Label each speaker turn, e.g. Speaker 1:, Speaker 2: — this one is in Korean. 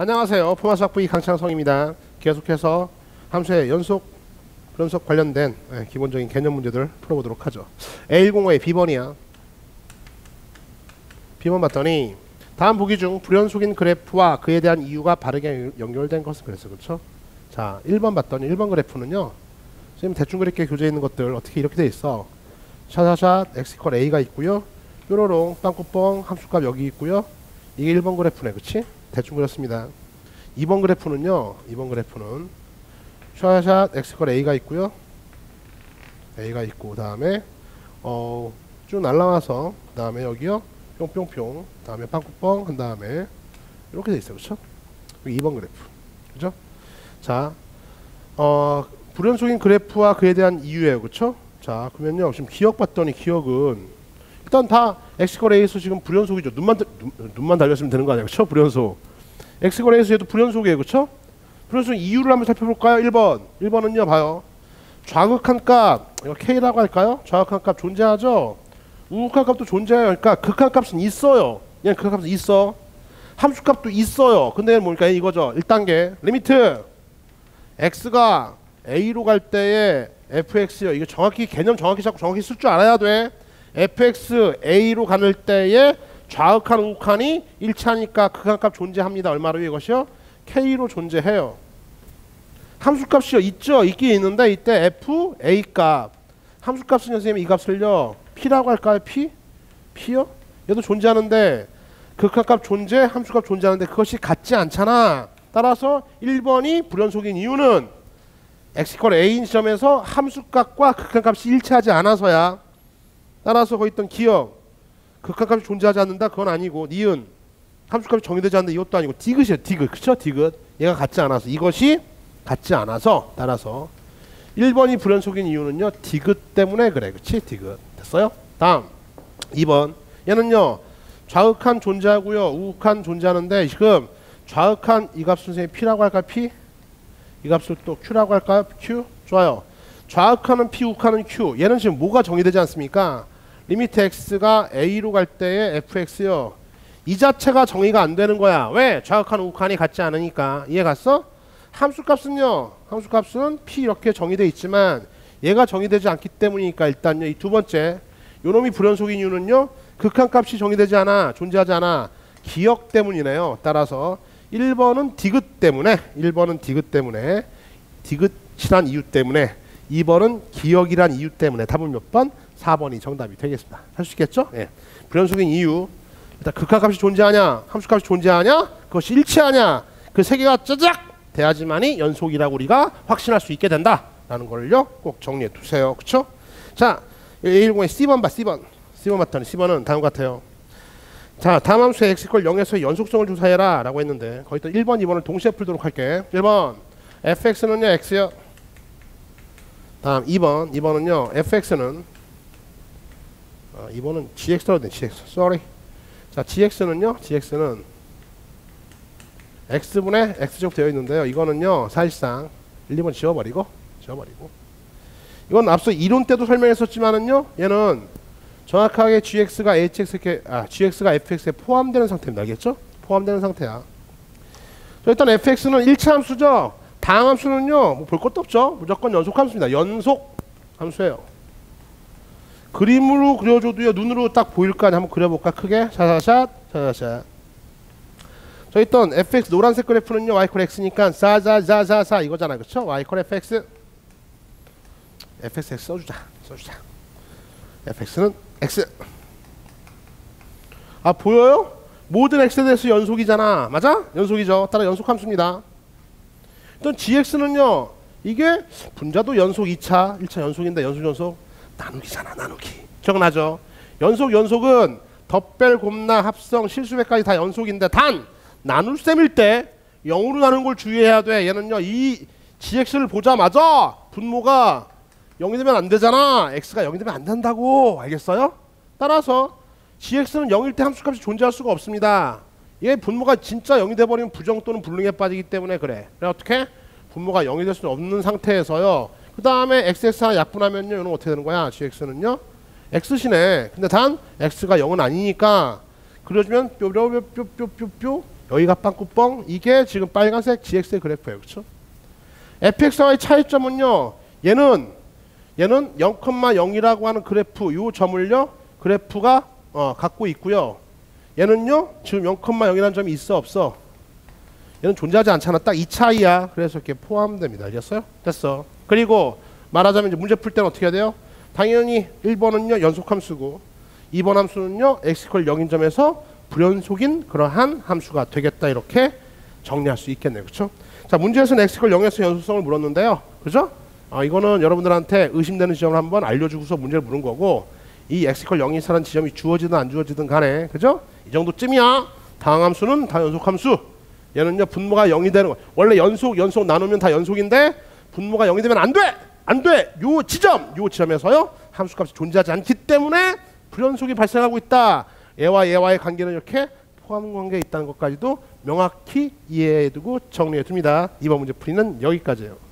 Speaker 1: 안녕하세요. 포마수학 V 강창성입니다. 계속해서 함수의 연속, 연속 관련된 예, 기본적인 개념 문제들 풀어보도록 하죠. A105의 B번이야. B번 봤더니 다음 보기 중 불연속인 그래프와 그에 대한 이유가 바르게 연결된 것은 그랬어. 그렇죠? 자, 1번 봤더니 1번 그래프는요. 지금 대충 그렇게 교재에 있는 것들 어떻게 이렇게 돼 있어. 샤샤샷 이 a가 있고요. 뾰로롱 빵꾸뻥 함수값 여기 있고요. 이게 1번 그래프네. 그치? 대충 그렸습니다. 2번 그래프는요. 2번 그래프는 x 이 a가 있고요. a가 있고 그다음에 어, 쭉 날라와서 그 다음에 여기요. 뿅뿅뿅 그다음에 빵꾸뻥 한 다음에 이렇게 돼 있어요. 그렇죠? 2번 그래프. 그죠? 자, 어, 불연속인 그래프와 그에 대한 이유예요. 그렇죠? 자, 그러면요. 지금 기억 봤더니 기억은 일단 다 a에서 지금 불연속이죠. 눈만 눈, 눈만 달렸으면 되는 거 아니에요. 그렇죠? 불연속. 얘도 불연속이에요. 그렇죠? 불연속 이유를 한번 살펴볼까요? 1번. 1번은요. 봐요. 좌극한 값 이거 k라고 할까요? 좌극한 값 존재하죠. 우극한 값도 존재해요. 그러니까 극한 값은 있어요. 그냥 극한 값은 있어. 함수 값도 있어요. 근데 뭡니까? 이거죠. 1단계 limit x가 a로 갈 때에 fx요. 이거 정확히 개념 정확히 잡고 정확히 쓸 줄 알아야 돼. Fx a로 가는 때에 좌극한 우극한이 일치하니까 극한값 존재합니다. 얼마로 이것이요? k로 존재해요. 함수값이요 있죠. 있긴 있는데 이때 f a 값 함수값은 선생님 이 값을요 p라고 할까요? p p요? 얘도 존재하는데 극한값 존재, 함수값 존재하는데 그것이 같지 않잖아. 따라서 1번이 불연속인 이유는 x 이 a인 시점에서 함수값과 극한값이 일치하지 않아서야. 따라서 거기 있던 기억 극한값이 존재하지 않는다 그건 아니고 니은 함수값이 정의되지 않는다 이것도 아니고 디귿이에요 디귿. 그쵸 디귿? 얘가 같지 않아서. 이것이 같지 않아서 따라서. 1번이 불연속인 이유는요 디귿 때문에 그래. 그치? 디귿. 됐어요? 다음. 2번. 얘는요 좌극한 존재하고요 우극한 존재하는데 지금 좌극한 이 값은 선생님 p라고 할까요? P? 이 값을 또 q라고 할까요? Q? 좋아요 좌극한은 p 우극한은 q 얘는 지금 뭐가 정의되지 않습니까 limit x가 a로 갈 때의 fx요. 이 자체가 정의가 안 되는 거야. 왜? 좌극한 우극한이 같지 않으니까. 이해 갔어? 함수값은요. 함수값은 p 이렇게 정의되어 있지만 얘가 정의되지 않기 때문이니까 일단요. 이 두 번째 요놈이 불연속인 이유는요. 극한값이 정의되지 않아. 존재하지 않아. 기역 때문이네요. 따라서 1번은 디귿 때문에 1번은 디귿 때문에 디귿이란 이유 때문에 2번은 기억이란 이유 때문에 답은 몇 번? 4번이 정답이 되겠습니다. 할 수 있겠죠? 예. 불연속인 이유. 일단 극한값이 존재하냐, 함수값이 존재하냐, 그것이 일치하냐, 그 세 개가 짜작 돼야지만이 연속이라고 우리가 확신할 수 있게 된다라는 걸요. 꼭 정리해 두세요. 그렇죠? 자, 110의 C번 봐, C번. C번 봤더니 C번은 다음 같아요. 자, 다음 함수의 x걸 0에서 연속성을 조사해라 라고 했는데 거기 또 1번, 2번을 동시에 풀도록 할게. 1번, fx는요, x요. 다음 2번, 2번은요, fx는 아, 이번은 GX로 된 GX. Sorry. 자, GX는요. GX는 X분의 X제곱 되어 있는데요. 이거는요. 사실상 1, 2번 지워버리고 지워버리고 이건 앞서 이론 때도 설명했었지만은요. 얘는 정확하게 GX가 HX 아, GX가 FX에 포함되는 상태입니다. 알겠죠? 포함되는 상태야. 자, 일단 FX는 1차 함수죠. 다음 함수는요. 뭐 볼 것도 없죠. 무조건 연속 함수입니다. 연속 함수예요. 그림으로 그려줘도요 눈으로 딱 보일 거 아니야 한번 그려볼까 크게 샤샤샷 샤샤샷 저 있던 fx 노란색 그래프는요 y 콜 x니까 사자자자사 이거잖아 그쵸 y 콜 fx fx 써주자 써주자 fx는 x 아 보여요? 모든 x에 대해서 연속이잖아 맞아? 연속이죠 따라 연속 함수입니다 일단 gx는요 이게 분자도 연속 2차 1차 연속인데 연속 연속 나누기잖아 나누기. 기억나죠? 연속 연속은 덧별 곱나 합성 실수배까지 다 연속인데 단 나눌셈일 때 0으로 나눈 걸 주의해야 돼. 얘는요 이 gx를 보자마자 분모가 0이 되면 안 되잖아. X가 0이 되면 안 된다고. 알겠어요? 따라서 gx는 0일 때 함수값이 존재할 수가 없습니다 얘 분모가 진짜 0이 돼버리면 부정 또는 불능에 빠지기 때문에 그래 그래 어떻게? 분모가 0이 될수 없는 상태에서요 그 다음에 xx 하나 약분하면요. 이건 어떻게 되는 거야? gx는요. x시네. 근데 단 x가 0은 아니니까 그려주면 뾰뾰뾰뾰뾰뾰 여기가 빵꾸뻥 이게 지금 빨간색 GX의 그래프예요. 그렇죠? fx와의 차이점은요. 얘는 얘는 0,0이라고 하는 그래프 요 점을요. 그래프가 어, 갖고 있고요. 얘는요. 지금 0,0이라는 점이 있어 없어? 얘는 존재하지 않잖아. 딱 이 차이야. 그래서 이렇게 포함됩니다. 알겠어요? 됐어. 그리고 말하자면 이제 문제 풀 때는 어떻게 해야 돼요? 당연히 1번은요. 연속 함수고 2번 함수는요. x 이 0인 점에서 불연속인 그러한 함수가 되겠다. 이렇게 정리할 수 있겠네요. 그렇죠? 자, 문제에서는 x 이 0에서 연속성을 물었는데요. 그죠? 아, 이거는 여러분들한테 의심되는 지점을 한번 알려주고서 문제를 물은 거고 이 x 이 0이 사는 지점이 주어지든 안 주어지든 간에 그죠? 이 정도쯤이야. 다항 함수는 다 연속함수. 얘는요 분모가 0이 되는 거. 원래 연속 연속 나누면 다 연속인데 분모가 0이 되면 안 돼. 안 돼. 요 지점, 요 지점에서요 함수값이 존재하지 않기 때문에 불연속이 발생하고 있다. 얘와 얘와의 관계는 이렇게 포함 관계에 있다는 것까지도 명확히 이해해두고 정리해 둡니다. 이번 문제 풀이는 여기까지예요.